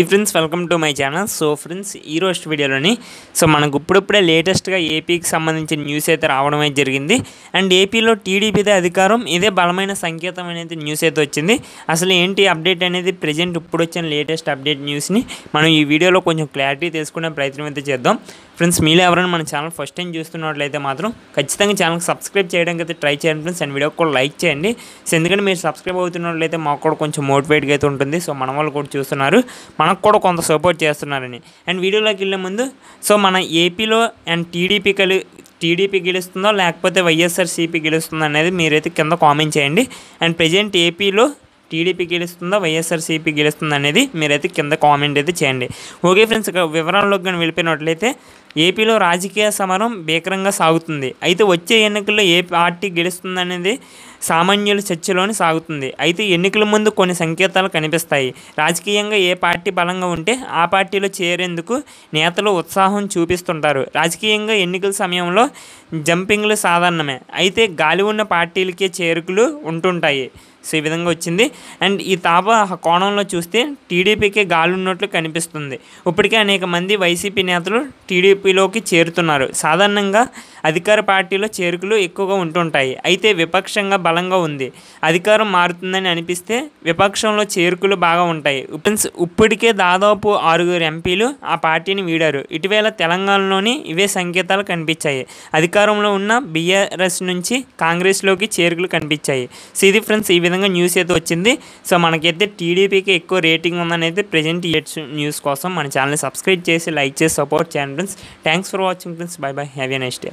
ఈ friends welcome to my channel so friends ఈ రోజు వీడియోలోని సో మనకు ఇప్పుడిప్పుడే లేటెస్ట్గా ఏపీకి సంబంధించిన న్యూస్ అయితే రావడం అయితే జరిగింది అండ్ ఏపీలో టీడీపీదే అధికారం ఇదే బలమైన సంకేతం అనేది న్యూస్ అయితే వచ్చింది. అసలు ఏంటి అప్డేట్ అనేది ప్రజెంట్ ఇప్పుడు వచ్చిన లేటెస్ట్ అప్డేట్ న్యూస్ని మనం ఈ వీడియోలో కొంచెం క్లారిటీ తెలుసుకునే ప్రయత్నం అయితే చేద్దాం. ఫ్రెండ్స్ మీలో ఎవరైనా మన ఛానల్ ఫస్ట్ టైం చూస్తున్నట్లయితే మాత్రం ఖచ్చితంగా ఛానల్కి సబ్స్క్రైబ్ చేయడానికి అయితే ట్రై చేయండి ఫ్రెండ్స్ అండ్ వీడియో కూడా లైక్ చేయండి. సో ఎందుకంటే మీరు సబ్స్క్రైబ్ అవుతున్నట్లయితే మాకు కూడా కొంచెం మోటివేట్గా అయితే ఉంటుంది. సో మన వాళ్ళు కూడా చూస్తున్నారు. మనకు కూడా కొంత సపోర్ట్ చేస్తున్నారని. అండ్ వీడియోలోకి వెళ్ళే ముందు సో మన ఏపీలో అండ్ టీడీపీ కలి టీడీపీ గెలుస్తుందో లేకపోతే వైఎస్ఆర్సీపీ గెలుస్తుందో అనేది మీరైతే కింద కామెంట్ చేయండి. అండ్ ప్రజెంట్ ఏపీలో టీడీపీ గెలుస్తుందా వైఎస్ఆర్సీపీ గెలుస్తుందా అనేది మీరైతే కింద కామెంట్ అయితే చేయండి. ఓకే ఫ్రెండ్స్ వివరాల్లోకి కానీ వెళ్ళిపోయినట్లయితే ఏపీలో రాజకీయ సమరం భీకరంగా సాగుతుంది. అయితే వచ్చే ఎన్నికల్లో ఏ పార్టీ గెలుస్తుందనేది సామాన్యుల చర్చలోని సాగుతుంది. అయితే ఎన్నికల ముందు కొన్ని సంకేతాలు కనిపిస్తాయి. రాజకీయంగా ఏ పార్టీ బలంగా ఉంటే ఆ పార్టీలో చేరేందుకు నేతలు ఉత్సాహం చూపిస్తుంటారు. రాజకీయంగా ఎన్నికల సమయంలో జంపింగ్లు సాధారణమే. అయితే గాలి ఉన్న పార్టీలకే చేరుకులు ఉంటుంటాయి. సో ఈ విధంగా వచ్చింది. అండ్ ఈ తాప కోణంలో చూస్తే టీడీపీకి గాలి ఉన్నట్లు కనిపిస్తుంది. ఇప్పటికే అనేక మంది వైసీపీ నేతలు టీడీపీలోకి చేరుతున్నారు. సాధారణంగా అధికార పార్టీలో చేరుకులు ఎక్కువగా ఉంటుంటాయి. అయితే విపక్షంగా బలంగా ఉంది. అధికారం మారుతుందని అనిపిస్తే విపక్షంలో చేరుకులు బాగా ఉంటాయి. ఫ్రెండ్స్ ఇప్పటికే దాదాపు ఆరుగురు ఎంపీలు ఆ పార్టీని వీడారు. ఇటీవల తెలంగాణలోని ఇవే సంకేతాలు కనిపించాయి. అధికారంలో ఉన్న బీఆర్ఎస్ నుంచి కాంగ్రెస్లోకి చేరుకులు కనిపించాయి. సో ఇది ఫ్రెండ్స్ ఈ విధంగా న్యూస్ అయితే వచ్చింది. సో మనకైతే టీడీపీకి ఎక్కువ రేటింగ్ ఉందని అయితే ప్రజెంట్ న్యూస్ కోసం మన ఛానల్ సబ్స్క్రైబ్ చేసి లైక్ చేసి సపోర్ట్ చేయండి friends thanks for watching friends bye bye have a next day